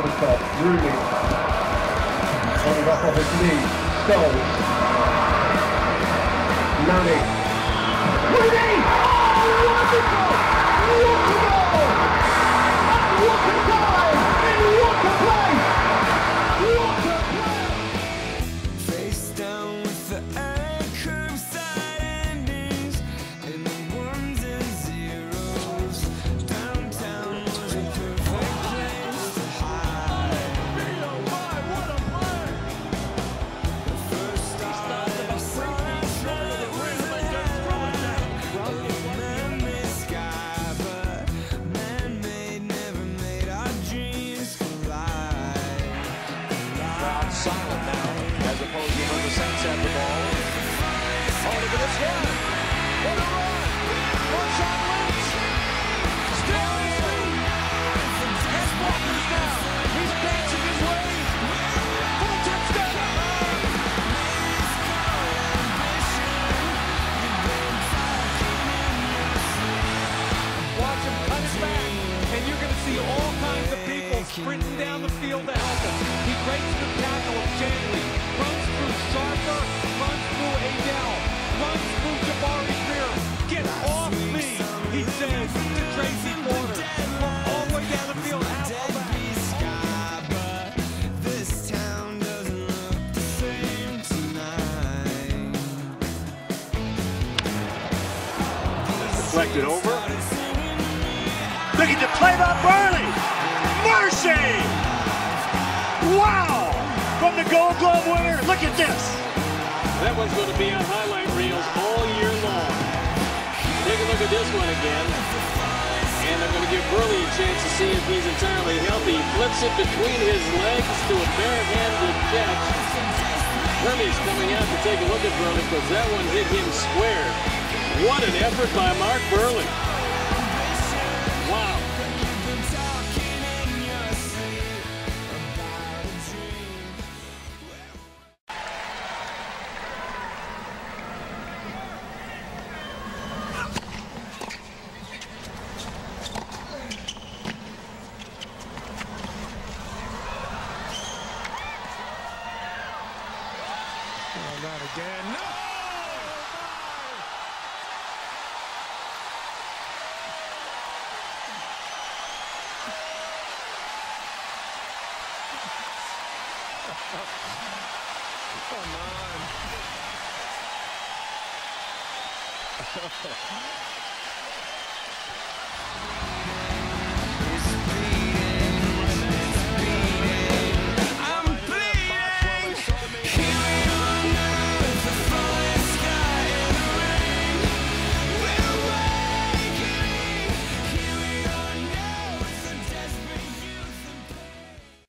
on the. Rooney. On off of his knee. Scholes. Nani. Rooney! Oh, wonderful! Silent now, as opposed to when the Saints have the ball. Oh, look at this! What a run! Marshawn Lynch! Still! He's dancing his way! A touchdown! Watch him cut back, and you're going to see all kinds of people sprinting down the field to help him. He breaks the tackle of Shanle, runs through Sharper, runs through Adele, runs through Jabari Greer. Get off me, he says to Tracy Porter. From all the way down the field, halfback. sky, but this town doesn't look the. Deflected over. Looking to play by Buehrle. Mercy! Wow! From the Gold Glove winner. Look at this. That one's going to be on highlight reels all year long. Take a look at this one again. And they're going to give Buehrle a chance to see if he's entirely healthy. He flips it between his legs to a barehanded catch. Burley's coming out to take a look at Buehrle because that one hit him square. What an effort by Mark Buehrle. Not again. No! Come on.